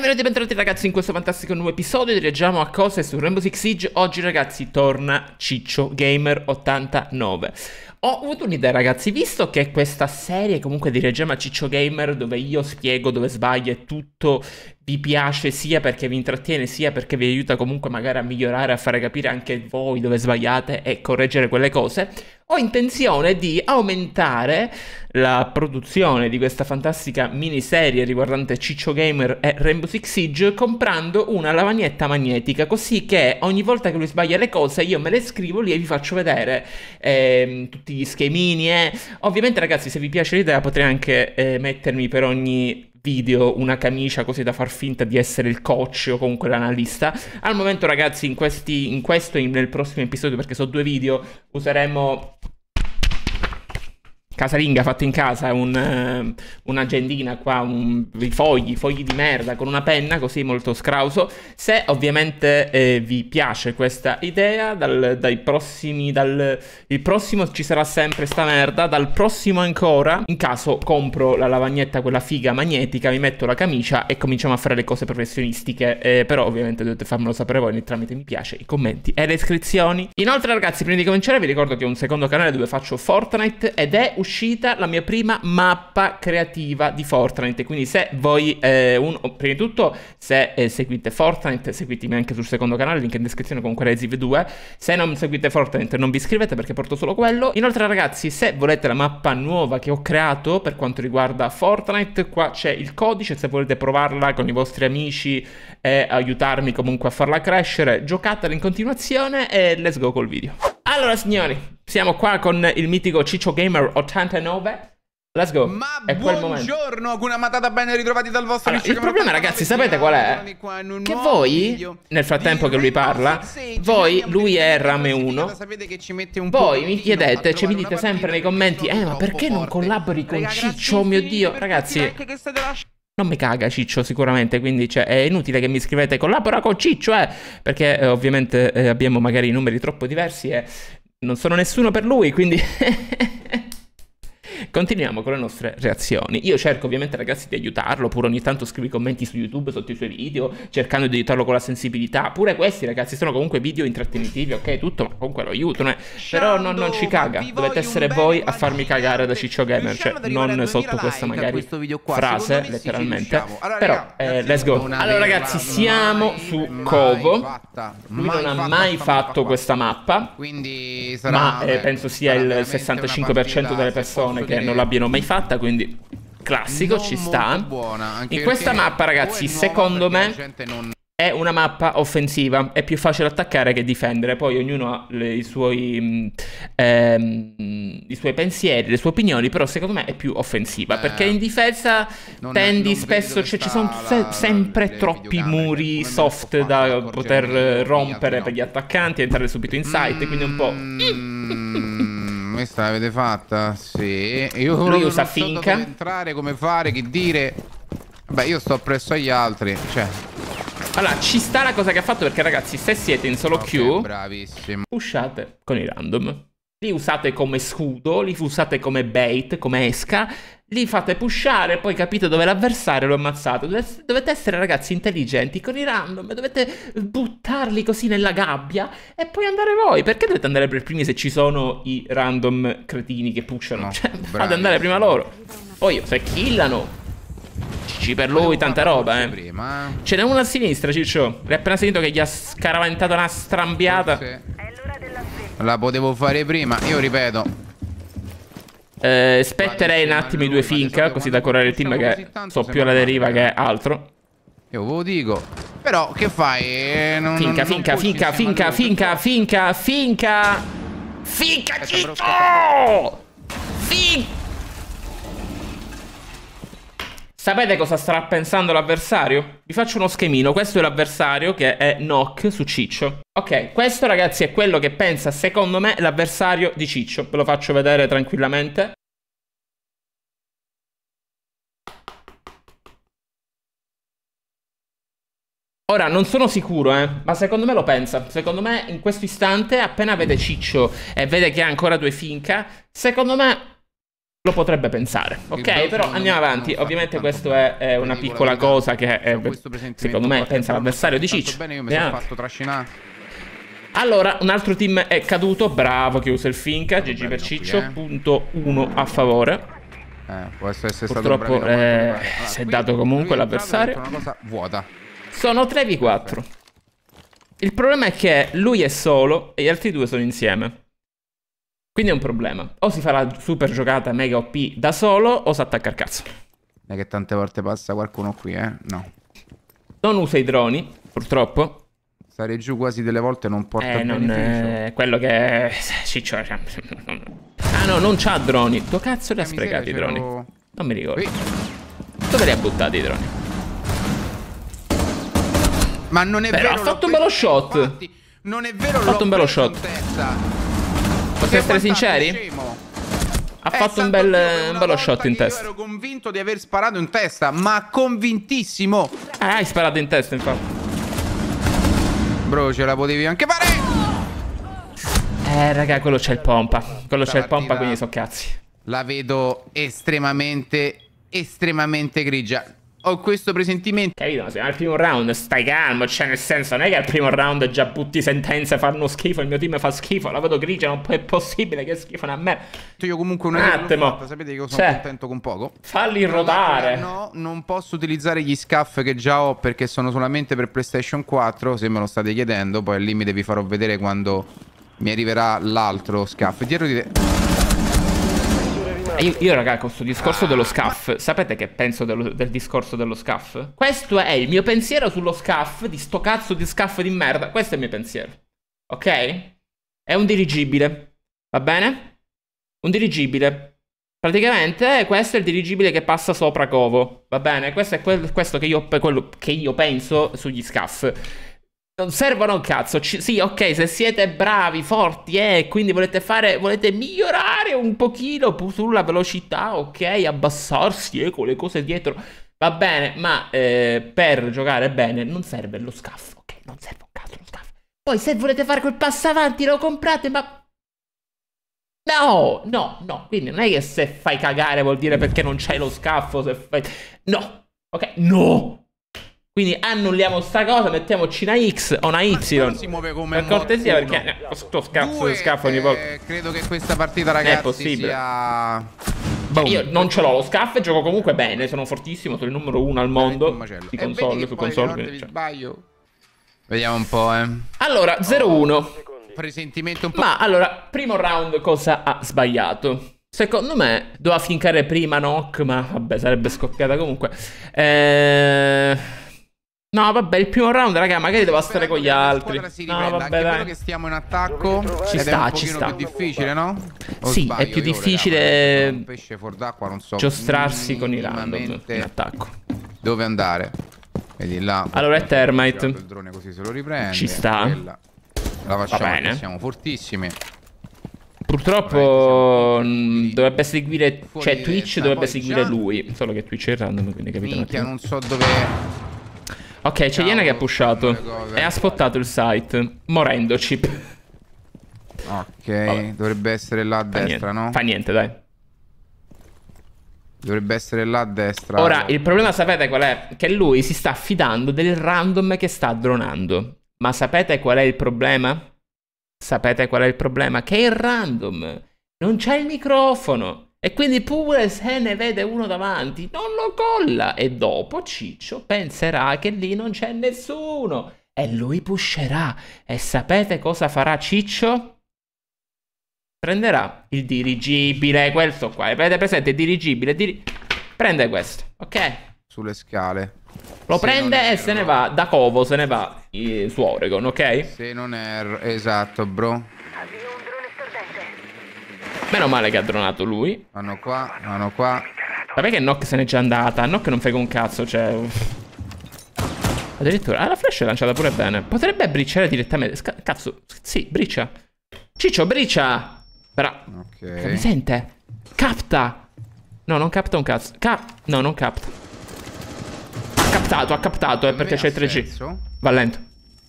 Benvenuti e bentornati ragazzi in questo fantastico nuovo episodio Dirigiamo a cose su Rainbow Six Siege. Oggi ragazzi torna Ciccio Gamer 89 Ho avuto un'idea ragazzi Visto che questa serie comunque di Reggiamo a Ciccio Gamer Dove io spiego dove sbaglia e tutto vi piace sia perché vi intrattiene sia perché vi aiuta comunque magari a migliorare, a fare capire anche voi dove sbagliate e correggere quelle cose, ho intenzione di aumentare la produzione di questa fantastica miniserie riguardante Ciccio Gamer e Rainbow Six Siege comprando una lavagnetta magnetica così che ogni volta che lui sbaglia le cose io me le scrivo lì e vi faccio vedere eh, tutti gli schemini e ovviamente ragazzi se vi piace l'idea potrei anche eh, mettermi per ogni video una camicia così da far finta di essere il coach o comunque l'analista. Al momento ragazzi in, questi, in questo e nel prossimo episodio perché sono due video useremo casalinga fatto in casa, un, uh, un'agendina qua, un, i fogli, fogli di merda con una penna così molto scrauso. Se ovviamente eh, vi piace questa idea, dal, dai prossimi, dal, il prossimo ci sarà sempre sta merda, dal prossimo ancora, in caso compro la lavagnetta, quella figa magnetica, mi metto la camicia e cominciamo a fare le cose professionistiche, eh, però ovviamente dovete farmelo sapere voi tramite mi piace, i commenti e le iscrizioni. Inoltre ragazzi, prima di cominciare vi ricordo che ho un secondo canale dove faccio Fortnite ed è uscito uscita la mia prima mappa creativa di Fortnite. Quindi se voi, eh, un, prima di tutto, se eh, seguite Fortnite, seguitemi anche sul secondo canale, link in descrizione con Reziv 2. Se non seguite Fortnite non vi iscrivete perché porto solo quello. Inoltre ragazzi, se volete la mappa nuova che ho creato per quanto riguarda Fortnite, qua c'è il codice, se volete provarla con i vostri amici e aiutarmi comunque a farla crescere, giocatela in continuazione e let's go col video. Allora signori, siamo qua con il mitico Ciccio Gamer 89. Let's go. Ma è buongiorno, una matata ben ritrovati dal vostro allora, Il problema ragazzi, sapete qual è? Che voi, nel frattempo che lui parla, voi, lui è Rame 1, voi mi chiedete, cioè mi dite sempre nei commenti, eh ma perché non collabori con Ciccio, oh mio Dio, ragazzi... Non mi caga Ciccio sicuramente, quindi cioè, è inutile che mi scrivete collabora con Ciccio, eh, perché eh, ovviamente eh, abbiamo magari numeri troppo diversi e non sono nessuno per lui, quindi... Continuiamo con le nostre reazioni. Io cerco ovviamente ragazzi di aiutarlo, pure ogni tanto scrivo i commenti su YouTube sotto i suoi video, cercando di aiutarlo con la sensibilità. Pure questi ragazzi sono comunque video intrattenitivi, ok, tutto, ma comunque lo aiutano. Eh. Però non, non, ci caga, dovete essere voi a farmi cagare da Ciccio Gamer, cioè non sotto questa magari frase, letteralmente. Però, eh, let's go. Allora ragazzi, siamo su Covo. Lui non ha mai fatto questa mappa, ma eh, penso sia il 65% delle persone che non l'abbiano mai fatta, quindi classico, non ci sta. Buona, In questa mappa, ragazzi, secondo me non... è una mappa offensiva. È più facile attaccare che difendere. Poi ognuno ha le, i, suoi, mm, ehm, i suoi pensieri, le sue opinioni, però secondo me è più offensiva. Eh, perché in difesa tendi spesso, cioè ci sono se sempre troppi muri soft da poter rompere per gli attaccanti, entrare subito in sight, mm, quindi un po'... Mm, questa l'avete fatta? Sì. Io Lui usa finca. So entrare, come fare, che dire. Beh, io sto presso agli altri. Cioè. Allora, ci sta la cosa che ha fatto perché, ragazzi, se siete in solo okay, queue, bravissimo. Pushate con i random. Li usate come scudo, li usate come bait, come esca li fate pushare, poi capite dove l'avversario lo ammazzate. Dovete, dovete essere ragazzi intelligenti con i random, dovete buttarli così nella gabbia e poi andare voi. Perché dovete andare per primi se ci sono i random cretini che pushano? No, cioè, fate andare prima loro. Poi se killano, CC per lui, tanta roba, eh. Ce n'è uno a sinistra, Ciccio. L'hai appena sentito che gli ha scaraventato una strambiata. La potevo fare prima, io ripeto. Eh, spetterei un attimo i due finca, così da correre il team che so più alla deriva che altro. Io ve lo dico. Però, che fai? Eh, non, finca, non, finca, non finca, finca, finca, finca, finca, finca, Ciccio! Finca! Sapete cosa starà pensando l'avversario? Vi faccio uno schemino. Questo è l'avversario che è Nock su Ciccio. Ok, questo ragazzi è quello che pensa, secondo me, l'avversario di Ciccio. Ve lo faccio vedere tranquillamente. Ora, non sono sicuro, eh, ma secondo me lo pensa. Secondo me, in questo istante, appena vede Ciccio e vede che ha ancora due finca, secondo me lo potrebbe pensare. Ok, però andiamo avanti. Ovviamente questo è, è una piccola cosa che è, secondo me pensa l'avversario di Ciccio. Allora, un altro team è caduto. Bravo che usa il Finca. GG per Ciccio. Eh. Punto 1 a favore. Eh, può essere Purtroppo stato eh, si è dato comunque l'avversario. Sono 3v4. Il problema è che lui è solo e gli altri due sono insieme. Quindi è un problema. O si fa la super giocata mega OP da solo o si attacca al cazzo. Non è che tante volte passa qualcuno qui, eh? No. Non usa i droni, purtroppo. Stare giù quasi delle volte non porta eh, non è quello che... Ciccio... Ah no, non c'ha droni. Dove cazzo li ha sprecati i droni? Non mi ricordo. Qui. Dove li ha buttati i droni? Ma non è Però vero. Ha fatto un bello shot. Infatti, non è vero. Ha fatto un bello shot. Possiamo essere sinceri? Ha fatto un, bel, un bello shot in testa. Io ero convinto di aver sparato in testa, ma convintissimo. Eh, hai sparato in testa, infatti. Bro, ce la potevi anche fare. Eh, raga, quello c'è il pompa. Quello c'è il pompa, quindi so cazzi. La vedo estremamente, estremamente grigia ho questo presentimento. Capito? Ma se al primo round stai calmo, cioè nel senso non è che al primo round già butti sentenze, fanno schifo, il mio team fa schifo, la vedo grigia, non è possibile che schifano a me. Io comunque un attimo, fatta, sapete che io sono cioè, contento con poco. Falli rodare. No, non posso utilizzare gli scaff che già ho perché sono solamente per PlayStation 4, se me lo state chiedendo, poi al limite vi farò vedere quando mi arriverà l'altro scaff. Dietro di te... Io, io raga, con questo discorso dello scaff, sapete che penso dello, del discorso dello scaff? Questo è il mio pensiero sullo scaff, di sto cazzo di scaff di merda. Questo è il mio pensiero. Ok? È un dirigibile. Va bene? Un dirigibile. Praticamente questo è il dirigibile che passa sopra Covo. Va bene? Questo è quel, questo che io, quello che io penso sugli scaff. Non servono un cazzo. C sì, ok, se siete bravi, forti e eh, quindi volete fare, volete migliorare un pochino sulla velocità, ok, abbassarsi eh, con le cose dietro. Va bene, ma eh, per giocare bene non serve lo scaffo, ok? Non serve un cazzo lo scaffo. Poi se volete fare quel passo avanti lo comprate, ma... No, no, no. Quindi non è che se fai cagare vuol dire perché non c'hai lo scaffo, se fai... No, ok? No! Quindi annulliamo sta cosa, mettiamoci una X o una Y. Si muove come per cortesia, perché eh, sto scazzo di scafo ogni volta. Eh, credo che questa partita, ragazzi, è possibile. sia. Cioè, io non ce l'ho lo scaff e gioco comunque bene. Sono fortissimo, sono il numero uno al mondo. Di console, su console. Cioè. Sbaglio. Vediamo un po', eh. Allora, 0-1. Presentimento un po'. Ma allora, primo round cosa ha sbagliato? Secondo me doveva fincare prima Nock, ma vabbè, sarebbe scoppiata comunque. Eh. No, vabbè, il primo round, raga, magari devo stare con gli altri. No, vabbè, dai. che stiamo in attacco. Ci sta, ci sta. È più difficile, no? O sì, è più difficile. Un pesce fuor d'acqua, non so. Giostrarsi con i random in attacco. Dove andare? Vedi là. Allora è Termite. Il drone così se lo riprende. Ci sta. Quella. La facciamo, siamo fortissimi. Purtroppo mm, dovrebbe seguire, cioè Twitch dovrebbe seguire lui, solo che Twitch è random, quindi capito? Minchia, non so dove Ok, c'è Iena che ha pushato e ha spottato il site, morendoci. Ok, Vabbè. dovrebbe essere là a Fa destra, niente. no? Fa niente, dai. Dovrebbe essere là a destra. Ora, il problema sapete qual è? Che lui si sta affidando del random che sta dronando. Ma sapete qual è il problema? Sapete qual è il problema? Che il random non c'è il microfono. E quindi pure se ne vede uno davanti, non lo colla. E dopo Ciccio penserà che lì non c'è nessuno. E lui pusherà. E sapete cosa farà Ciccio? Prenderà il dirigibile, questo qua. Avete presente il dirigibile? Diri... Prende questo, ok? Sulle scale. Lo se prende e se ne va, da Covo se ne va su Oregon, ok? Se non erro, esatto, bro. Meno male che ha dronato lui. Vanno qua, vanno qua. Vabbè che Nock se n'è già andata. Nock non frega un cazzo, cioè... Addirittura... Ah, la flash è lanciata pure bene. Potrebbe bricciare direttamente. Sca cazzo, sì, briccia. Ciccio, briccia! Però... Ok. Mi sente? Capta! No, non capta un cazzo. Cap... No, non capta. Ha captato, ha captato, eh, perché c'è il 3G. Va lento.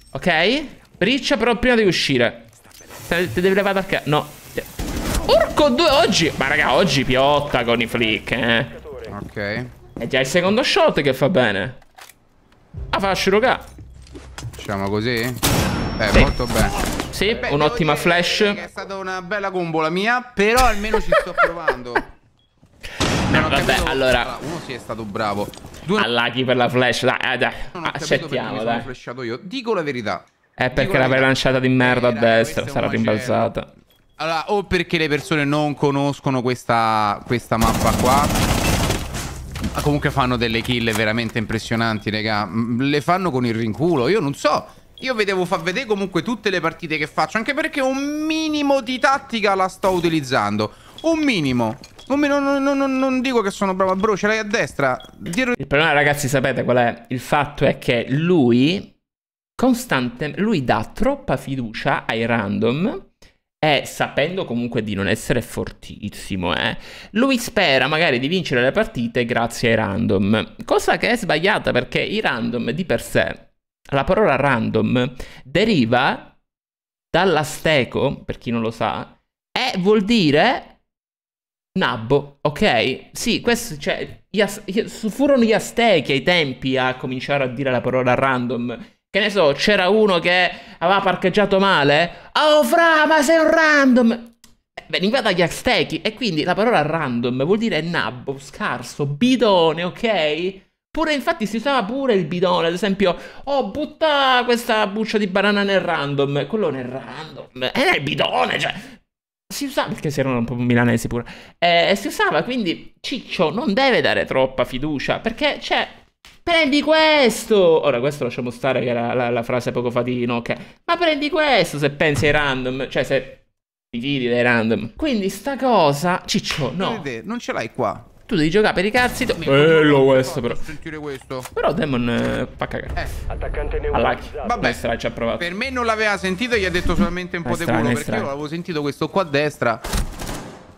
Ok? Briccia, però prima devi uscire. Te, te devi levare dal cazzo. No. Porco due oggi. Ma raga, oggi piotta con i flick, eh. Ok. È già il secondo shot che fa bene. Ah, fa Shiroga. Facciamo così? Eh, Sì. molto bene. Sì, un'ottima flash. È stata una bella combo la mia, però almeno ci sto provando. Ho vabbè, allora- Uno sì è stato bravo. Due Allaghi per la flash. Dai, eh, dai. Accettiamo, dai. Dico la verità. È Dico perché la l'avrei verità. lanciata di merda a Eh, destra. Sarà rimbalzata. Allora, o perché le persone non conoscono questa, questa mappa qua. Ma comunque fanno delle kill veramente impressionanti, raga. Mm, Le fanno con il rinculo. Io non so. Io vi devo far vedere comunque tutte le partite che faccio. Anche perché un minimo di tattica la sto utilizzando. Un minimo. Non, non- non- non dico che sono bravo. Bro, ce l'hai a destra. Dietro Il problema, ragazzi, sapete qual è? Il fatto è che lui costante, lui dà troppa fiducia ai random e sapendo comunque di non essere fortissimo, eh, lui spera magari di vincere le partite grazie ai random, cosa che è sbagliata perché i random di per sé, la parola random deriva dall'asteco, per chi non lo sa, e vuol dire Nabbo, ok? Sì, questo, cioè, gli as- furono gli Aztechi ai tempi a cominciare a dire la parola random. Che ne so, c'era uno che aveva parcheggiato male. Oh, fra, ma sei un random! Eh, Veniva dagli Aztechi e quindi la parola random vuol dire nabbo, scarso, bidone, ok? Pure, infatti, si usava pure il bidone, ad esempio, oh, butta questa buccia di banana nel random. Quello nel random. È nel bidone, cioè si usava perché si erano un po' milanesi pure eh, si usava quindi Ciccio non deve dare troppa fiducia perché cioè prendi questo ora questo lasciamo stare che era la, la frase poco fa di Nokia ma prendi questo se pensi ai random cioè se ti fidi dai random quindi sta cosa Ciccio no non ce l'hai qua. tu devi giocare per i cazzi tu- bello questo però Sentire questo. però Demon eh, fa cagare Eh. Attaccante neutralizzato. Vabbè. destra ci ha provato Per me non l'aveva sentito, gli ha detto solamente un po' di culo. Perché io l'avevo sentito questo qua a destra.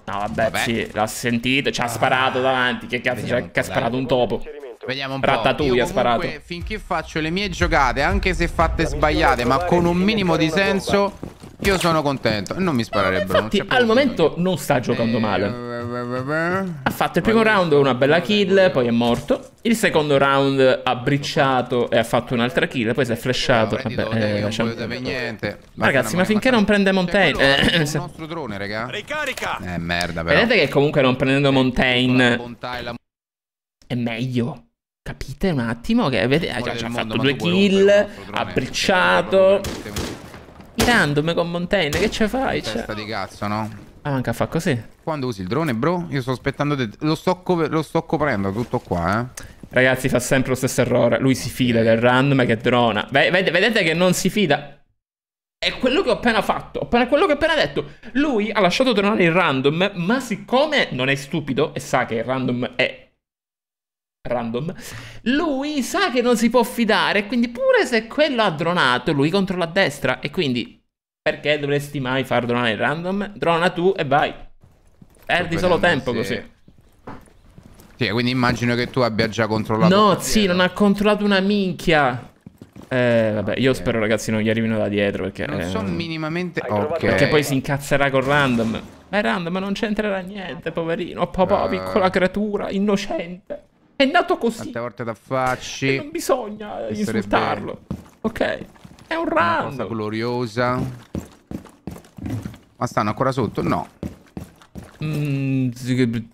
no vabbè, Vabbè. sì l'ha sentito ci ha sparato davanti che cazzo un che ha sparato un topo. Vediamo un po'. Ratatouille ha sparato. Finché faccio le mie giocate, anche se fatte sbagliate, ma con un minimo di senso, io sono contento. E non mi sparerebbero. Infatti, al problema. momento non sta giocando Eh, male. male. Ha fatto il primo round una bella kill, poi è morto. Il secondo round ha bricciato e ha fatto un'altra kill, poi si è flashato. Vabbè, eh, lasciamo- niente. Ma ragazzi, ma finché non prende Montaigne... È eh, il nostro drone, raga. Ricarica! Eh, merda, però. Vedete che comunque non prendendo Montaigne è meglio. Capite un attimo che avete, ha Amore già, fatto due kill, ha bricciato. I random con Montaigne, che ce fai? un Cioè... Testa di cazzo, no? Ah, manca a fa così. Quando usi il drone, bro? Io sto aspettando. te- Lo, sto lo sto coprendo tutto qua, eh. Ragazzi, fa sempre lo stesso errore. Lui si fida del random che drona. Ved- vedete che non si fida. È quello che ho appena fatto. Appena quello che ho appena detto. Lui ha lasciato dronare il random, ma siccome non è stupido e sa che il random è random, lui sa che non si può fidare. Quindi, pure se quello ha dronato, lui controlla a destra. E quindi, perché dovresti mai far dronare il random? Drona tu e vai. Perdi solo tempo se- così. Sì, quindi immagino che tu abbia già controllato. No, sì, non ha controllato una minchia. Eh, vabbè, io spero ragazzi non gli arrivino da dietro perché... Non eh, so minimamente. Hai trovato- Ok. Perché poi si incazzerà con random. Ma è random, non c'entrerà niente, poverino. Papà, Eh. piccola creatura, innocente. È nato così. Tante volte E non bisogna Questo insultarlo. Ok. È un Una cosa gloriosa. Ma stanno ancora sotto? No, Mm,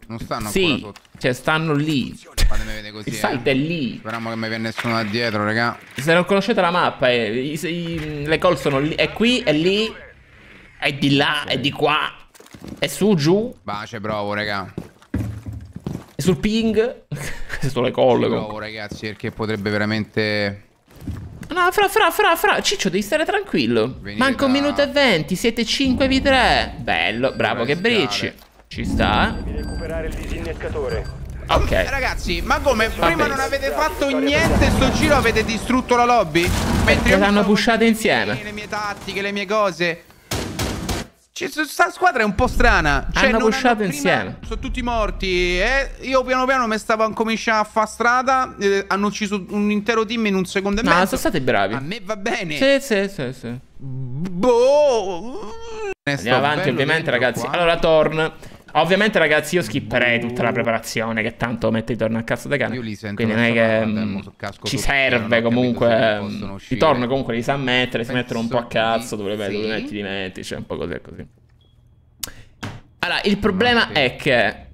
non stanno ancora sì, sotto. cioè stanno lì. Fatemi vedere così. Il eh. site è lì. Speriamo che mi viene nessuno da dietro, raga. Se non conoscete la mappa, eh, i- i- le call sono lì. È qui, è lì. È di là, è di qua. È su, giù. Bace, provo, raga. È sul ping. Queste sono le call. comunque. Provo, ragazzi, perché potrebbe veramente. No, fra, fra, fra, fra. Ciccio, devi stare tranquillo. Venite Manca un da- minuto e venti. Siete 5 v 3. Bello, bravo, che bricci. Ci sta. Devi recuperare il disinnescatore. Ok. Eh, Ragazzi, ma come? Prima bene. non avete fatto niente, sto giro avete distrutto la lobby? Mentre io mi l'hanno facendo insieme. Le mie tattiche, le mie cose. Ci- Sta squadra è un po' strana. Cioè, Hanno pushato insieme. Sono tutti morti. E io piano piano mi stavo a cominciare a fare strada. eh, hanno ucciso un intero team in un secondo e No, mezzo. sono stati bravi. A me va bene. Sì, sì, sì, sì. Boh. Andiamo avanti, ovviamente, ragazzi. qua. Allora, Torn. Ovviamente, ragazzi, io skipperei tutta la preparazione, che tanto mette i torni a cazzo da cane. Io li sento Quindi non è che mm, ci serve comunque. se mm, torni comunque li sa mettere, si mettono un po' a cazzo, dove vedi, sì. li metti, li metti, cioè un po' così così. Allora, il problema è che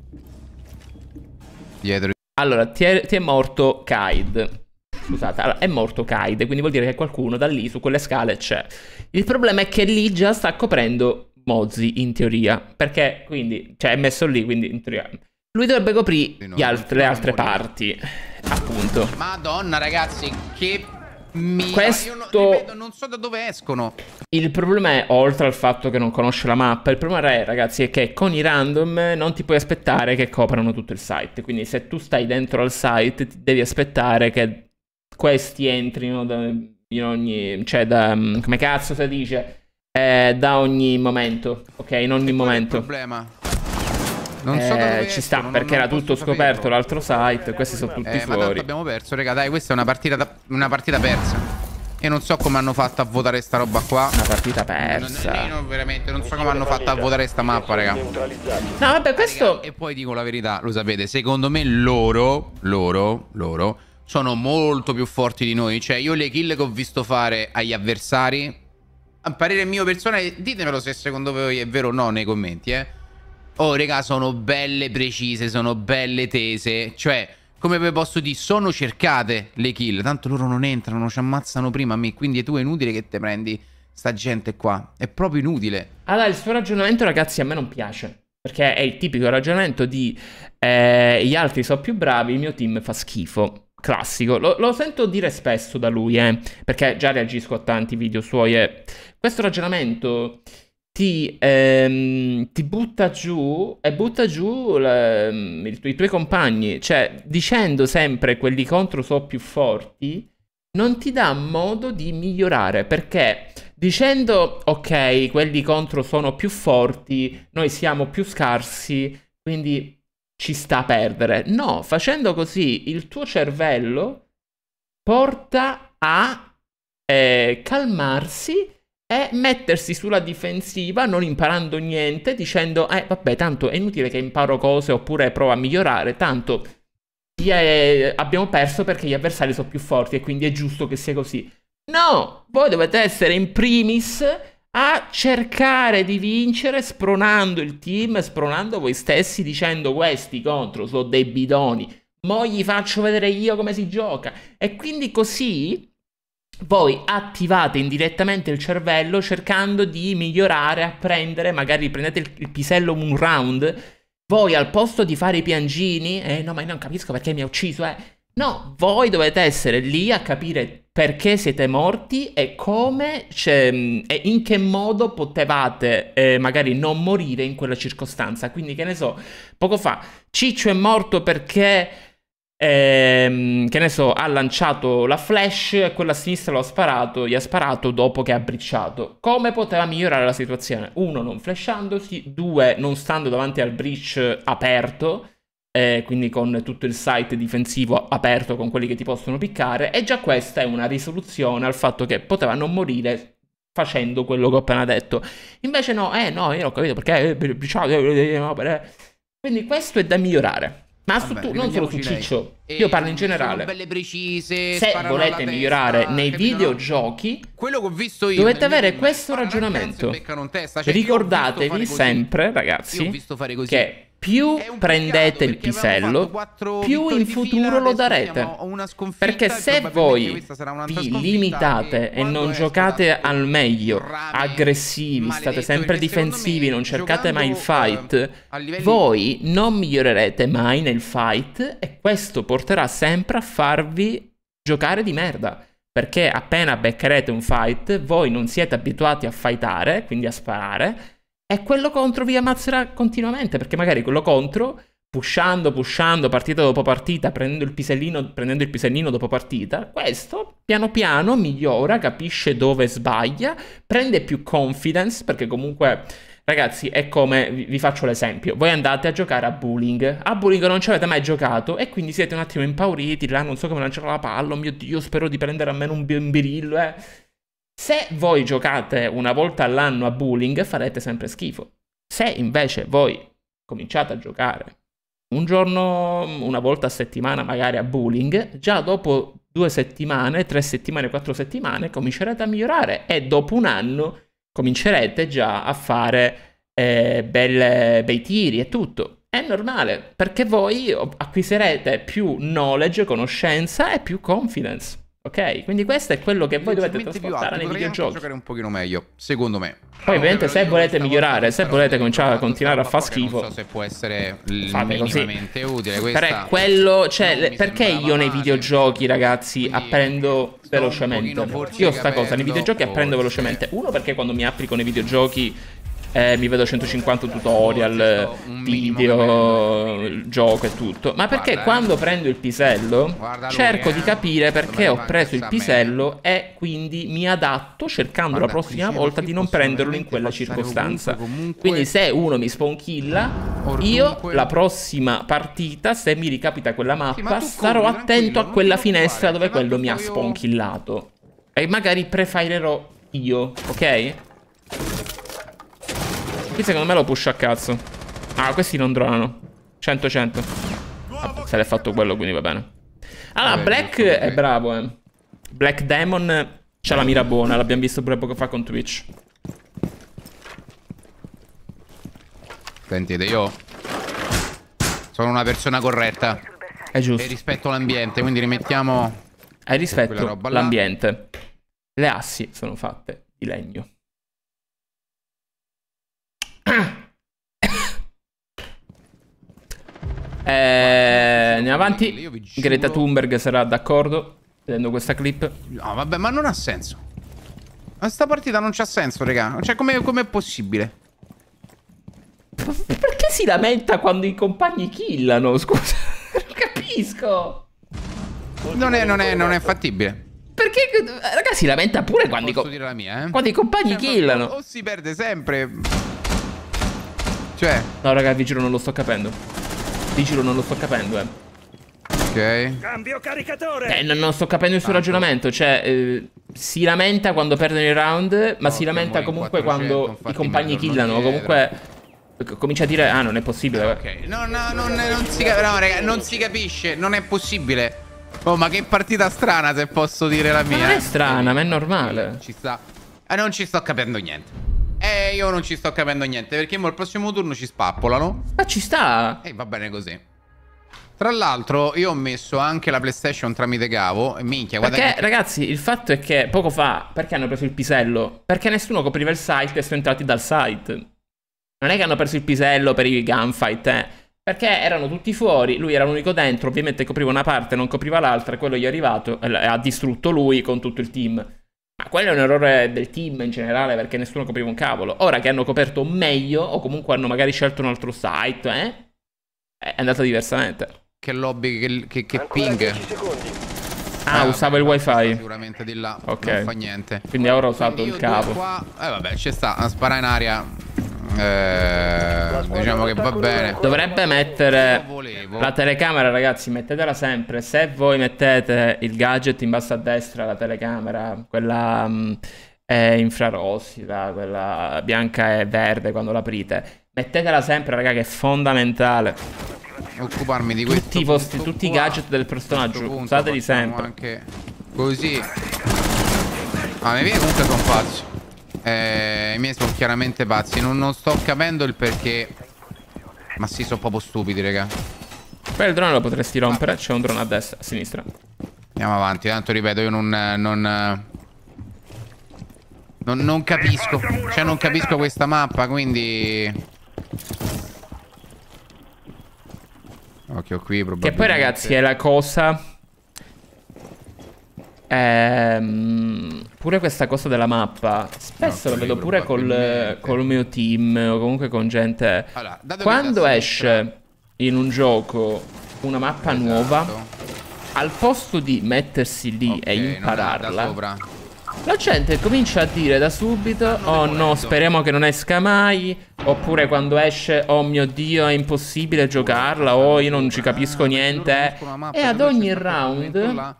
Dietro. allora, ti è, ti è morto Kaid. Scusate, allora, è morto Kaid, quindi vuol dire che qualcuno da lì su quelle scale c'è. Il problema è che lì già sta coprendo Mozzi, in teoria. Perché, quindi, cioè, è messo lì, quindi in teoria. Lui dovrebbe coprire alt- le altre parti. Appunto. Madonna, ragazzi, che mi Questo- Io non, ripeto, non so da dove escono. Il problema è, oltre al fatto che non conosce la mappa, il problema è, ragazzi, è che con i random non ti puoi aspettare che coprano tutto il site. Quindi se tu stai dentro al site, ti devi aspettare che questi entrino da, in ogni... cioè da... come cazzo si dice? Eh, da ogni momento, ok? In ogni Quello è il momento. problema. Non so Eh, ci sta, escono, perché non- era non tutto scoperto l'altro site, questi sono tutti Eh, fuori. abbiamo perso, raga. Dai, questa è una partita, da- una partita persa. E non so come hanno fatto a votare sta roba qua. Una partita Non, persa. non- veramente, non so come hanno fatto a votare sta mappa, raga. No, vabbè, questo... E poi dico la verità, lo sapete, secondo me loro, loro, loro, sono molto più forti di noi. Cioè, io le kill che ho visto fare agli avversari, a parere mio personale, ditemelo se secondo voi è vero o no nei commenti, eh. Oh, raga, sono belle precise, sono belle tese. Cioè, come vi posso dire, sono cercate le kill. Tanto loro non entrano, ci ammazzano prima a me. Quindi tu è inutile che te prendi sta gente qua. È proprio inutile. Allora, il suo ragionamento, ragazzi, a me non piace. Perché è il tipico ragionamento di eh, gli altri sono più bravi, il mio team fa schifo. Classico. Lo, lo sento dire spesso da lui, eh. Perché già reagisco a tanti video suoi. E questo ragionamento ti, ehm, ti butta giù e butta giù la- il tu- i tuoi compagni. Cioè, dicendo sempre quelli contro sono più forti, non ti dà modo di migliorare. Perché dicendo ok, quelli contro sono più forti, noi siamo più scarsi, quindi ci sta a perdere. No, facendo così il tuo cervello porta a eh, calmarsi e mettersi sulla difensiva non imparando niente, dicendo eh vabbè tanto è inutile che imparo cose oppure provo a migliorare, tanto è- abbiamo perso perché gli avversari sono più forti e quindi è giusto che sia così. No, voi dovete essere in primis a cercare di vincere spronando il team, spronando voi stessi dicendo questi contro sono dei bidoni, mo gli faccio vedere io come si gioca e quindi così voi attivate indirettamente il cervello cercando di migliorare, apprendere, magari prendete il, il pisello un round, voi al posto di fare i piangini, eh no ma io non capisco perché mi ha ucciso, eh. No, voi dovete essere lì a capire perché siete morti e come, cioè, e in che modo potevate eh, magari non morire in quella circostanza. Quindi, che ne so, poco fa Ciccio è morto perché, ehm, che ne so, ha lanciato la flash e quello a sinistra l'ha sparato, gli ha sparato dopo che ha bricciato. Come poteva migliorare la situazione? Uno, non flashandosi, due, non stando davanti al breach aperto eh, quindi con tutto il site difensivo aperto con quelli che ti possono piccare, e già questa è una risoluzione al fatto che poteva non morire facendo quello che ho appena detto. Invece no, eh no, io ho capito perché, eh, diciamo, eh, eh, eh. Quindi questo è da migliorare. Ma su Vabbè, tu, non solo su riprendiamoci lei. Ciccio, E io parlo in generale. belle precise. Se volete testa, migliorare nei capito, videogiochi, Quello che ho visto io. Dovete avere questo ragionamento. testa. Cioè, ricordatevi così. sempre, ho ragazzi, così. che più prendete il pisello, più in futuro lo darete. Perché se voi vi limitate e non giocate al meglio, aggressivi, state sempre difensivi, non cercate mai il fight, eh, voi non migliorerete mai nel fight e questo porterà sempre a farvi giocare di merda. Perché appena beccherete un fight, voi non siete abituati a fightare, quindi a sparare, e quello contro vi ammazzerà continuamente, perché magari quello contro, pushando, pushando, partita dopo partita, prendendo il pisellino, prendendo il pisellino dopo partita, questo piano piano migliora, capisce dove sbaglia, prende più confidence, perché comunque, ragazzi, è come, vi, faccio l'esempio, voi andate a giocare a bowling, a bowling non ci avete mai giocato e quindi siete un attimo impauriti, là non so come lanciare la palla, oh mio Dio, spero di prendere almeno un birillo, eh. Se voi giocate una volta all'anno a bowling, farete sempre schifo. Se invece voi cominciate a giocare un giorno, una volta a settimana magari a bowling, già dopo due settimane, tre settimane, quattro settimane comincerete a migliorare e dopo un anno comincerete già a fare eh, belle, bei tiri e tutto. È normale perché voi acquisirete più knowledge, conoscenza e più confidence. Ok, quindi questo è quello che voi dovete trasportare nei videogiochi. giocare un pochino meglio, secondo me. Poi ovviamente se volete migliorare, se volete cominciare a continuare a far schifo, non so se può essere minimamente utile questa. Per quello, cioè, perché io nei videogiochi, ragazzi, apprendo velocemente? Io sta cosa nei videogiochi apprendo velocemente. Uno perché quando mi applico nei videogiochi eh, mi vedo 150 tutorial, video, gioco e tutto. Ma perché eh. quando prendo il pisello cerco di eh. capire perché ho preso il pisello e quindi mi adatto cercando la prossima volta di non prenderlo in quella circostanza. Quindi se uno mi spawn-killa, io la prossima partita, se mi ricapita quella mappa, starò attento a quella finestra dove quello mi ha spawn-killato. E magari prefilerò io, ok? Qui secondo me lo push a cazzo. Ah, questi non dronano. 100-100. Se l'è fatto quello, quindi va bene. Allora, Black è bravo, eh. Black Demon c'ha la mira buona. L'abbiamo visto pure poco fa con Twitch. Sentite, io sono una persona corretta. È giusto. E rispetto l'ambiente, quindi rimettiamo... Hai rispetto l'ambiente. Le assi sono fatte di legno. Eh, andiamo avanti. Greta Thunberg sarà d'accordo vedendo questa clip. No, vabbè, ma non ha senso. Ma sta partita non c'ha senso, raga. Cioè, come è possibile? Perché si lamenta quando i compagni killano? Scusa, non capisco. Non è, non è, non è fattibile. Perché, ragazzi, si lamenta pure quando, i, mia, eh? quando i compagni cioè, killano. O si perde sempre. Cioè... No, raga, vi giuro non lo sto capendo. Vi giuro non lo sto capendo, eh. Ok. Cambio caricatore. Eh, non, non sto capendo il suo Tanto. ragionamento. Cioè, eh, si lamenta quando perdono il round, ma no, si lamenta comunque 400, quando i compagni killano. Comunque... Comincia a dire, ah, non è possibile. Ok, no, no, non, non, si, no, raga, non si capisce, non è possibile. Oh, ma che partita strana, se posso dire la mia. Ma non è strana, ma è normale. Ci sta. Eh, non ci sto capendo niente. Eh, io non ci sto capendo niente, perché mo il prossimo turno ci spappolano. Ma ci sta. E va bene così. Tra l'altro, io ho messo anche la PlayStation tramite Gavo. E minchia, guarda. Perché, che... ragazzi, il fatto è che poco fa, perché hanno preso il pisello? Perché nessuno copriva il site e sono entrati dal site. Non è che hanno preso il pisello per i gunfight, eh. Perché erano tutti fuori, lui era l'unico dentro, ovviamente copriva una parte, non copriva l'altra, e quello gli è arrivato e ha distrutto lui con tutto il team. Quello è un errore del team in generale perché nessuno copriva un cavolo. Ora che hanno coperto meglio o comunque hanno magari scelto un altro site, eh? È andata diversamente. Che lobby, che, che, che ping. Ah, ah usava il wifi. Sicuramente di là. Ok. Non fa niente. Quindi ora ho usato il cavo. Qua... Eh vabbè, ci sta. A sparare in aria. Eh, diciamo che va bene. Dovrebbe mettere la telecamera, ragazzi. Mettetela sempre. Se voi mettete il gadget in basso a destra, la telecamera, quella mh, mm, è infrarossia, quella bianca e verde quando l'aprite. Mettetela sempre, raga, che è fondamentale. Occuparmi di questo. Tutti i, vostri, tutti i gadget del personaggio. Usateli sempre. Anche così. Ah, mi viene comunque sono pazzo. Eh, I miei sono chiaramente pazzi. Non, non, sto capendo il perché. Ma sì, sono proprio stupidi, raga. Poi il drone lo potresti rompere. C'è un drone a destra, a sinistra. Andiamo avanti. Tanto ripeto, io non. non non, non capisco. Cioè, non capisco questa mappa, quindi. Occhio qui, probabilmente. Che poi, ragazzi, è la cosa Ehm, pure questa cosa della mappa, spesso no, lo vedo pure col, col, mio team o comunque con gente. Allora, Quando esce in un gioco una mappa esatto. nuova, al posto di mettersi lì okay, e impararla, la gente comincia a dire da subito: Oh no, speriamo che non esca mai. Oppure quando esce, oh mio dio, è impossibile giocarla. Oh, io non ci capisco niente. E ad ogni round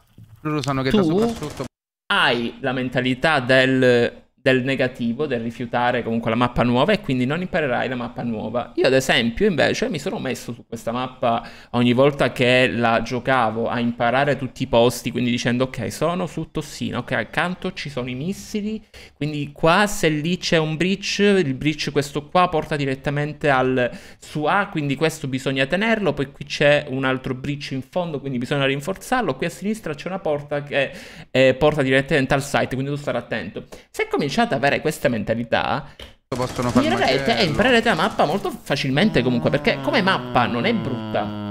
loro sanno che tu? da sopra sotto hai la mentalità del del negativo, del rifiutare comunque la mappa nuova e quindi non imparerai la mappa nuova. Io ad esempio invece mi sono messo su questa mappa ogni volta che la giocavo a imparare tutti i posti, quindi dicendo ok sono su Tossina, ok accanto ci sono i missili, quindi qua se lì c'è un breach, il breach questo qua porta direttamente al su A, quindi questo bisogna tenerlo, poi qui c'è un altro breach in fondo, quindi bisogna rinforzarlo, qui a sinistra c'è una porta che eh, porta direttamente al site, quindi devo stare attento. Se cominci cominciate ad avere questa mentalità, possono fare imparerete, eh, imparerete la mappa molto facilmente comunque, perché come mappa non è brutta.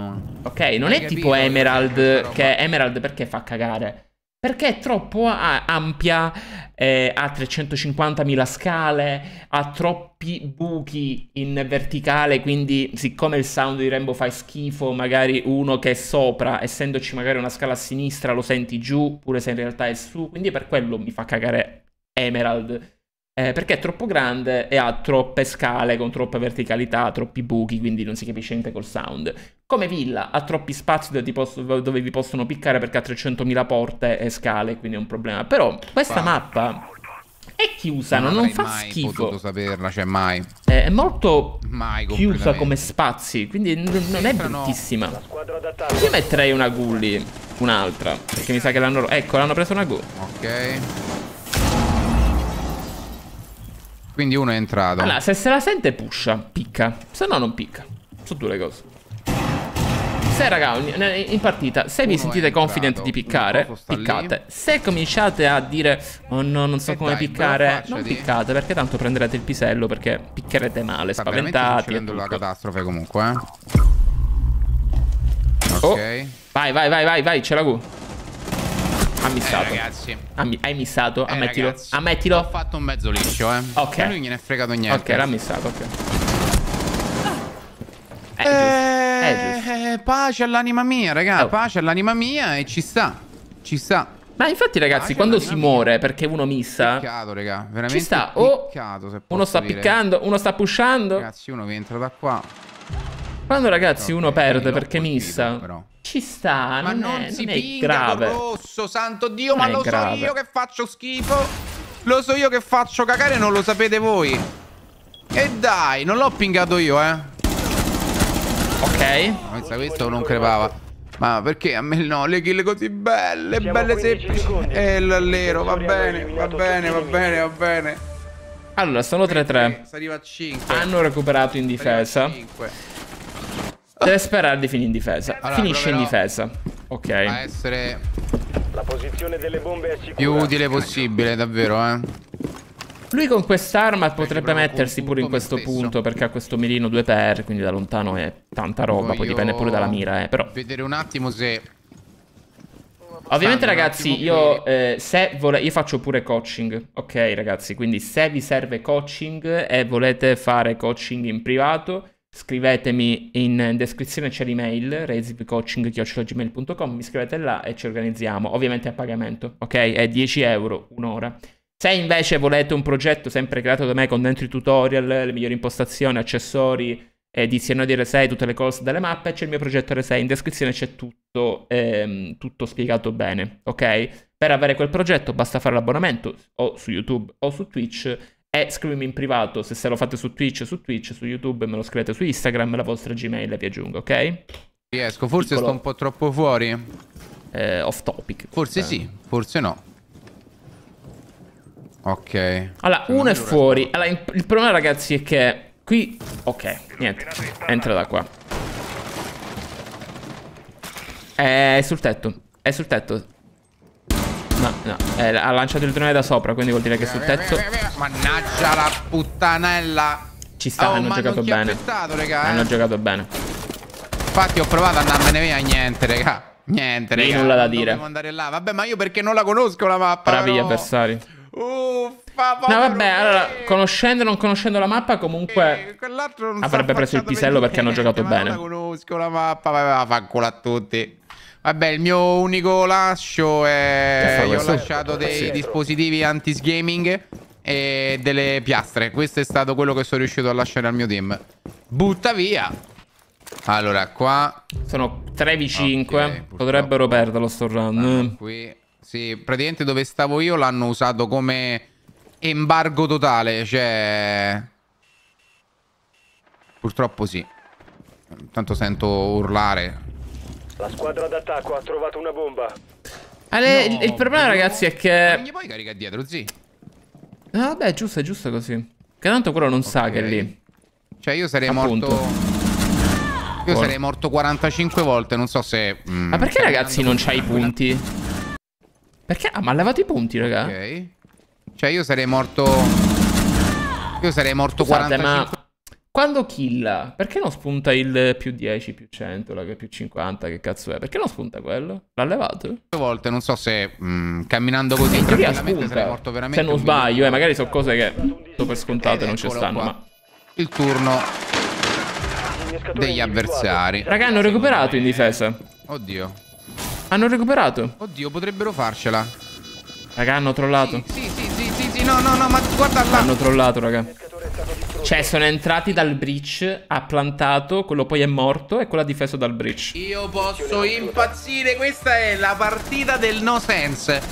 Ok, non è tipo Emerald, che Emerald perché fa cagare? Perché è troppo ampia, eh, ha 350.000 scale, ha troppi buchi in verticale, quindi siccome il sound di Rainbow fa schifo, magari uno che è sopra, essendoci magari una scala a sinistra, lo senti giù, pure se in realtà è su, quindi per quello mi fa cagare Emerald. Eh, perché è troppo grande e ha troppe scale con troppa verticalità, troppi buchi, quindi non si capisce niente col sound. Come villa ha troppi spazi dove, posso, dove vi possono piccare perché ha 300.000 porte e scale, quindi è un problema. Però questa wow. mappa è chiusa, non, non fa mai schifo. Non potuto saperla, cioè mai. Eh, è molto mai chiusa come spazi, quindi non è bruttissima. Io metterei una Gully, un'altra, perché mi sa che l'hanno... Ecco, l'hanno preso una Gully. Ok. Quindi uno è entrato. Allora, se se la sente pusha, picca. Se no non picca. Sono due le cose. Se raga, in partita, se uno vi sentite confident di piccare, piccate. Lì. Se cominciate a dire "Oh no, non so e come dai, piccare", non di... piccate perché tanto prenderete il pisello perché piccherete male, Sta spaventati. Sto la catastrofe comunque, eh. Oh. Ok. Vai, vai, vai, vai, vai, ce la Q. Ha missato. Eh, ragazzi. Ammi hai missato? Eh, Ammettilo. Ragazzi, Ammettilo. Ho fatto un mezzo liscio, eh. Ok. E lui gliene è fregato niente. Ok, l'ha missato, ok. Eh, eh, eh, eh, pace all'anima mia, raga. Oh. Pace all'anima mia e ci sta. Ci sta. Ma infatti, ragazzi, pace quando si muore perché uno missa. Piccato, raga. Veramente. Ci sta. O piccato, uno sta dire. piccando, uno sta pushando. Ragazzi, uno che entra da qua. Quando, ragazzi, okay, uno perde perché missa. Però. Ci sta, ma non, non è, si non è grave. rosso, santo Dio, non ma lo grave. so io che faccio schifo. Lo so io che faccio cagare, non lo sapete voi. E dai, non l'ho pingato io, eh. Ok. Pensa questo non crepava. Ma perché a me no? Le kill così belle, Siamo belle semplici. E l'allero, va bene, va bene, va bene, va bene. Allora, sono 3-3. Si arriva a 5. Hanno recuperato in difesa. 5. Deve sperare di finire in difesa. Allora, Finisce in difesa. Ok. A essere la posizione delle bombe è sicura. più utile possibile, davvero, eh. Lui con quest'arma potrebbe mettersi pure in questo punto perché ha questo mirino 2x, quindi da lontano è tanta roba, Voglio poi dipende pure dalla mira, eh, però. Vedere un attimo se Ovviamente ragazzi io eh, se vole- io faccio pure coaching, ok ragazzi, quindi se vi serve coaching e volete fare coaching in privato Scrivetemi in descrizione c'è l'email resipcoaching.gmail.com Mi scrivete là e ci organizziamo Ovviamente a pagamento, ok? È 10 euro un'ora Se invece volete un progetto sempre creato da me Con dentro i tutorial, le migliori impostazioni, accessori Edizione di R6, tutte le cose delle mappe C'è il mio progetto R6, in descrizione c'è tutto, ehm, tutto spiegato bene, ok? Per avere quel progetto basta fare l'abbonamento o su YouTube o su Twitch e scrivimi in privato se se lo fate su Twitch, su Twitch, su YouTube, me lo scrivete su Instagram, la vostra Gmail vi aggiungo, ok? Riesco, forse Piccolo... sto un po' troppo fuori. Eh, off topic. Forse eh. sì, forse no. Ok. Allora, uno è fuori. Allora, il problema ragazzi è che qui... Ok, niente. Entra da qua. È sul tetto. È sul tetto. No, no, eh, ha lanciato il drone da sopra, quindi vuol dire che sul tetto... Mannaggia la puttanella! Ci sta, oh, hanno giocato bene. Aspettato, raga, eh. Hanno giocato bene. Infatti ho provato ad andarmene via, niente, raga. Niente, raga. nulla da dire. andare là. Vabbè, ma io perché non la conosco la mappa, Bravi gli avversari. Uffa, no, vabbè, allora, conoscendo o non conoscendo la mappa, comunque eh, avrebbe preso il pisello perché hanno giocato bene. Non la conosco la mappa, va, fanculo a tutti. Vabbè, il mio unico lascio è... Io ho lasciato dei dispositivi anti-sgaming e delle piastre. Questo è stato quello che sono riuscito a lasciare al mio team. Butta via! Allora, qua... Sono 3v5. Okay, Potrebbero perderlo sto run. Qui Sì, praticamente dove stavo io l'hanno usato come embargo totale, cioè... Purtroppo sì. Tanto sento urlare. La squadra d'attacco ha trovato una bomba. Ale, No, il, il problema, ragazzi, è Non che. gli puoi caricare dietro, zi. No, vabbè, è giusto, è giusto così. Che tanto quello non sa Ok. che è lì. Cioè io sarei Appunto. morto... Io Buono. sarei morto 45 volte, non so se... mm, Ma perché, ragazzi, non così c'ha i punti? Perché? Ah, ma ha levato i punti, raga. Ok. Cioè io sarei morto... Io sarei morto Scusate, 45 ma. Quando killa, perché non spunta il più 10, più 100, la più 50, che cazzo è? Perché non spunta quello? L'ha levato? volte, non so se mm, camminando così In tranquillamente sarei morto spunta. veramente Se non un sbaglio, eh, magari sono cose che do per scontate Ed non ci stanno, qua. ma... il turno degli avversari. Raga, hanno recuperato in difesa. Oddio. Hanno recuperato. Oddio, potrebbero farcela. Raga, hanno trollato. Sì, sì, sì, sì, sì, no, no, no, ma guarda là. Hanno trollato, raga. Cioè, sono entrati dal breach, ha plantato, quello poi è morto e quello ha difeso dal breach. Io posso impazzire, questa è la partita del no sense.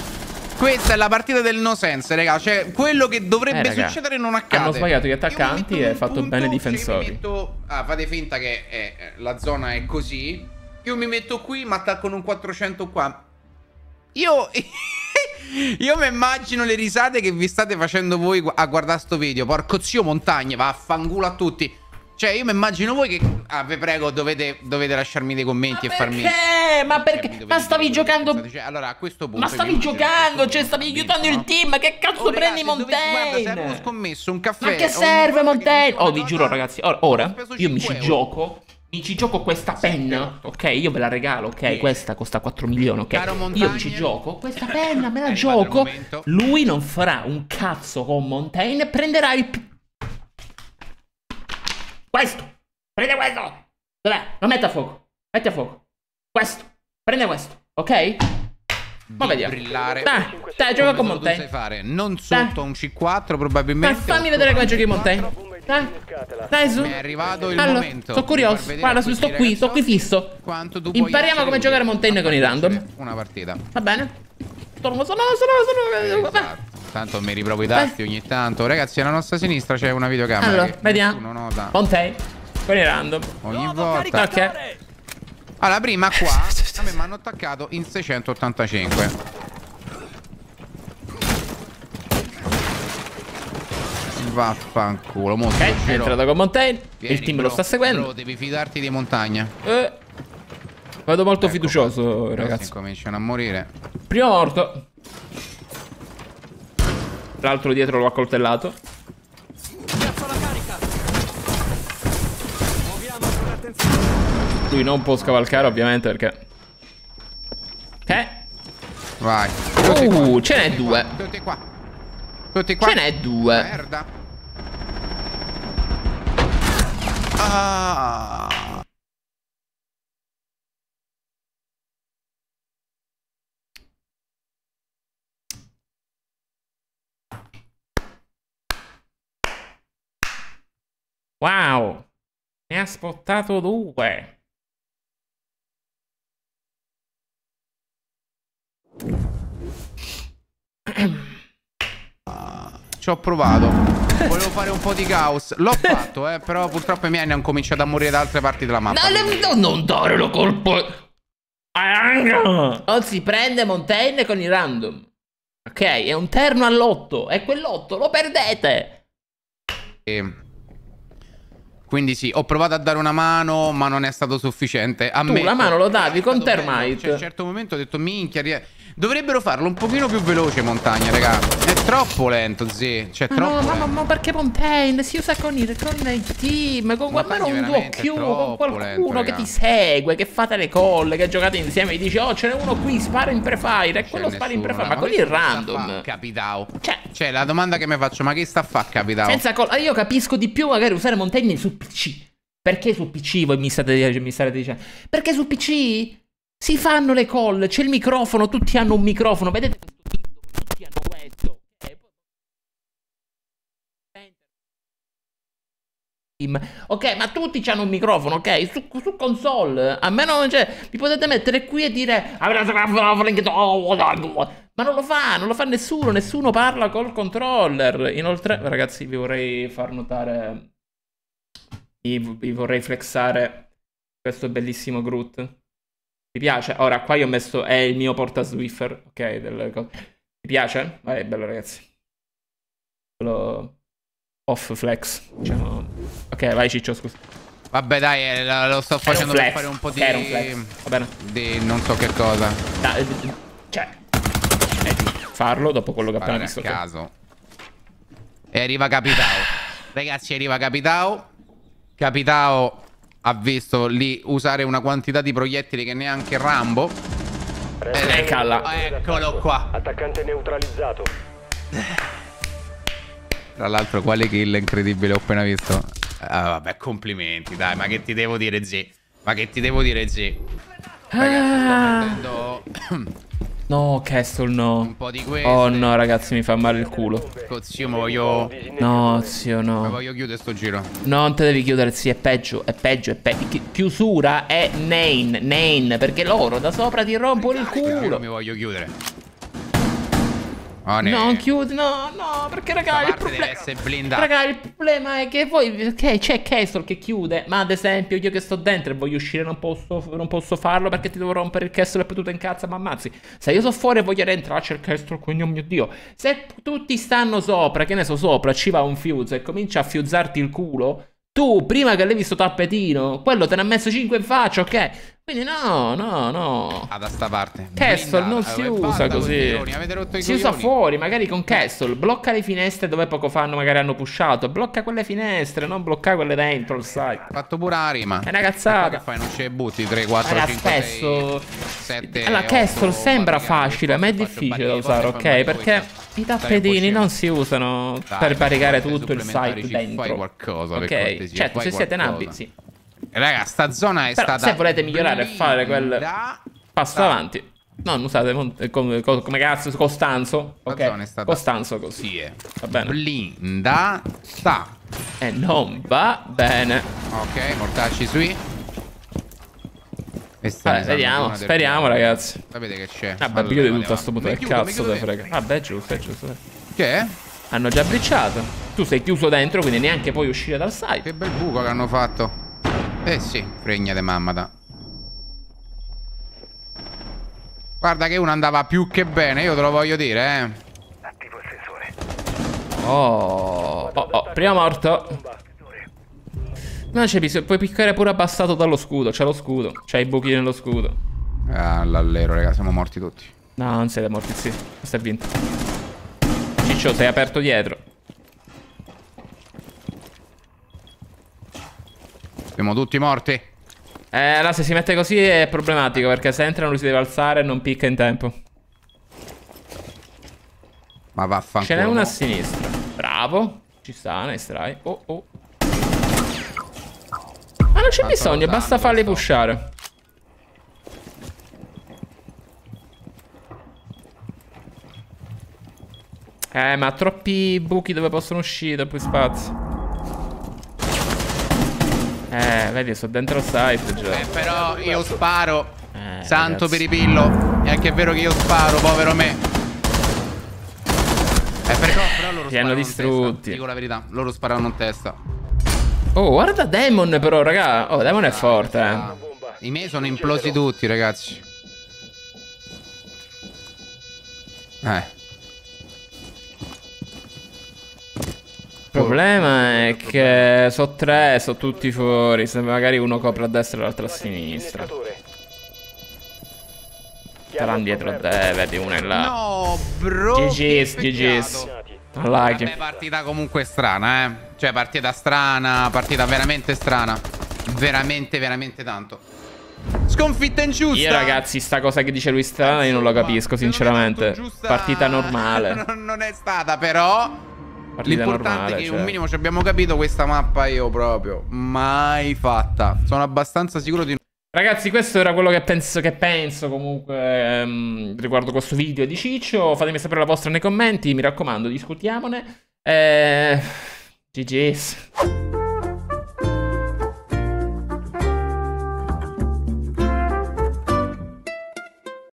Questa è la partita del no sense, raga. Cioè, quello che dovrebbe Eh, raga. succedere non accade. Hanno sbagliato gli attaccanti e un fatto punto, bene i cioè, difensori. mi metto- Ah, fate finta che eh, la zona è così. Io mi metto qui, ma attaccano un 400 qua. Io... Io mi immagino le risate che vi state facendo voi a guardare sto video. Porco zio montagne, vaffanculo a tutti. Cioè, io mi immagino voi che... Ah, vi prego, dovete, dovete lasciarmi dei commenti e farmi... Perché? Ma perché? che Ma vi stavi giocando. pensate, cioè, allora, a questo punto Ma stavi giocando, cioè stavi aiutando il no? team. Che cazzo Oh, prendi dovete- Guarda, se avevo Montaigne? scommesso un caffè. Ma che serve Montaigne? Oh, vi giuro, ragazzi. Ora, io mi 5 ci gioco. Mi ci gioco questa penna. Ok, io ve la regalo. Ok, Sì. questa costa 4 milioni. Ok, Caro io mi ci gioco. Questa penna me la gioco. Lui non farà un cazzo con Montaigne. Prenderà il. p- Questo. Prende questo. Dov'è? Non metta a fuoco. Metti a fuoco. Questo. Prende questo. Ok? Ma Di vediamo. brillare. Dai, dai, gioca con Montaigne. fare. Non sotto un C4 probabilmente. Dai, fammi vedere come giochi Montaigne. Dai, dai su. Mi è arrivato il Allora, momento. Sono curioso. Guarda, sto qui, sto qui fisso. Quanto tu puoi Impariamo come giocare Montaigne con i random. Una partita. Va bene? Sono, sono, sono, sono. Esatto. Tanto mi riprovo i tasti ogni tanto. Ragazzi, alla nostra sinistra c'è una videocamera. Allora, che vediamo. nota. Montaigne. Con i random. Ogni volta. Ok. Allora, prima qua a me mi hanno attaccato in 685. Vaffanculo, molto Ok, è entrato con Montaigne. Il team bro, lo sta seguendo. bro, devi fidarti di montagna. Eh, Vado molto Ecco. fiducioso, Ragazzi, cominciano a morire. Primo morto. L'altro dietro lo ha coltellato. Lui non può scavalcare, ovviamente, perché. Ok. Vai. Uh, ce n'è due. Tutti qua. Tutti qua. Ce n'è due. Merda. Ah. Wow. Ne ha spottato due. Ci ho provato. Volevo fare un po' di caos. L'ho fatto, eh. Però purtroppo i miei ne hanno cominciato a morire da altre parti della mappa. No, non dare la colpa. Non si prende Montaigne con i random. Ok, è un terno all'otto. E quell'otto lo perdete. E- Quindi sì, ho provato a dare una mano, ma non è stato sufficiente. Tu Ammetto. la mano lo davi È con. Termite. Cioè, a un certo momento ho detto, minchia, dovrebbero farlo un pochino più veloce, montagna, raga. È troppo lento, zi. Cioè, Ma troppo no, ma, ma, ma perché Montaigne si usa con il, con il team, con almeno un Q, con qualcuno lento, che ti segue, che fate le colle, che giocate insieme e dici oh ce n'è uno qui, spara in prefire e quello spara in prefire, ma raga. con il questo che sta a random. Capitao. Cioè, Cioè, la domanda che mi faccio, ma che sta a fa, capitao? senza colla, io capisco di più magari usare Montaigne su PC. Perché su PC voi mi state, mi state dicendo? Perché su PC si fanno le call, c'è il microfono, tutti hanno un microfono, vedete questo video, tutti hanno questo. Ok, ma tutti hanno un microfono, ok? Su, su console. A meno, cioè, vi potete mettere qui e dire. Ma non lo fa, non lo fa nessuno, nessuno parla col controller. Inoltre, ragazzi, vi vorrei far notare... Vi vorrei flexare questo bellissimo Groot. Mi piace? Ora, qua io ho messo... È il mio porta Swiffer, ok? Delle cose. Mi piace? Vai, bello ragazzi. Quello... Off flex, diciamo. Ok, vai Ciccio, scusa. Vabbè, dai, eh, lo lo sto facendo per fare un po' di. Era un flex. Va bene. di non so che cosa. Da- eh, cioè... eh, farlo dopo quello che ho appena visto. ok. caso. E arriva Capitao. Ragazzi, arriva Capitao. Capitao ha visto lì usare una quantità di proiettili che neanche Rambo. Eh, calla. Eccolo qua. Attaccante neutralizzato. Tra l'altro, quale kill incredibile ho appena visto. Ah, vabbè, complimenti, dai, ma che ti devo dire, Z? Ma che ti devo dire, Z? Ragazzi, sto mettendo No, Castle, un no. po' di questo. Oh no, ragazzi, mi fa male il culo. Zio, mi voglio. No, zio, Mi no. voglio chiudere sto giro. No, non te devi chiudere, sì, è peggio, è peggio, è peggio. Chi- Chiusura è Nain, Nain, perché loro da sopra ti rompono il Io culo. mi voglio chiudere. Oh, ne- No, chiudi, no, no, perché raga, il problema... Raga, il problema è che voi, ok, c'è Castle che chiude, ma ad esempio io che sto dentro e voglio uscire non posso, non posso farlo perché ti devo rompere il Castle e poi tu te incazza, ma ammazzi. Se io sto fuori e voglio rientrare, c'è il Castle, quindi oh mio Dio. Se tutti stanno sopra, che ne so, sopra, ci va un fuse e comincia a fiuzzarti il culo, tu, prima che levi sto tappetino, quello te ne ha messo 5 in faccia, ok? Quindi no, no, no. Ah, da sta parte. Castle non si usa così. Si usa fuori, magari con Castle. Blocca le finestre dove poco fanno, magari hanno pushato. Blocca quelle finestre, non bloccare quelle dentro il site. Fatto pure la rima. È una cazzata. Che fai? Non ce butti 3, 4, Raga, 5, spesso- 6, 7, Allora, Castle sembra facile, ma è difficile da usare, ok? Perché i tappetini non si usano per barricare tutto il site dentro. Fai qualcosa, Ok, certo, se siete nabi, sì. Raga, sta zona è Però stata se volete migliorare e fare quel passo avanti. Non usate eh, come, co- come cazzo, Costanzo. La Ok, zona è stata- Costanzo così. Sì, è. Va bene. Blinda sta. E non va bene. Ok, mortacci sui. Vabbè, vediamo, del speriamo, piano. ragazzi. Sapete che c'è? Vabbè, Allora, vale, tutto a sto punto. Che cazzo te frega? Vabbè, giusto, è giusto. dai. Che? Hanno già bricciato. Tu sei chiuso dentro, quindi neanche puoi uscire dal site. Che bel buco che hanno fatto. Eh sì, fregna de mammata. Guarda che uno andava più che bene, io te lo voglio dire, eh. Attivo il sensore. Oh, oh, oh, prima morto. Non c'è bisogno, puoi piccare pure abbassato dallo scudo. C'è lo scudo, c'è i buchi nello scudo. Ah, l'allero, raga, siamo morti tutti. No, non siete morti, sì. Questo è vinto. Ciccio, sei aperto dietro. Siamo tutti morti. Eh, là, se si mette così è problematico perché se entra non si deve alzare e non picca in tempo. Ma vaffanculo. Ce n'è una a sinistra. Bravo. Ci sta, ne estrai. Oh, oh. Ma non c'è bisogno, basta farli pushare. Eh, ma troppi buchi dove possono uscire, troppi spazi. Eh, vedi, sto dentro site già. Eh, però io sparo. Eh, Santo ragazzi. peripillo. È anche vero che io sparo, povero me. Eh, però, però loro Ti hanno distrutti. Dico la verità, loro sparano in testa. Oh, guarda Demon però, raga. Oh, Demon è forte, eh. Ah, I miei sono implosi tutti, ragazzi. Eh. Il problema è che so tre, so tutti fuori. Se magari uno copre a destra e l'altro a sinistra. Saranno dietro a te, vedi, uno è là. No, bro. GG's, GG's. Unlucky. Vabbè, partita comunque strana, eh. Cioè, partita strana, partita veramente strana. Veramente, veramente tanto. Sconfitta ingiusta. Io ragazzi, sta cosa che dice lui strana io non lo capisco, sinceramente. Partita normale. non è stata, però. L'importante è che cioè. un minimo ci abbiamo capito questa mappa io proprio. Mai fatta. Sono abbastanza sicuro di Ragazzi, questo era quello che penso, che penso comunque ehm, riguardo questo video di Ciccio. Fatemi sapere la vostra nei commenti. Mi raccomando, discutiamone. Eh... GG's.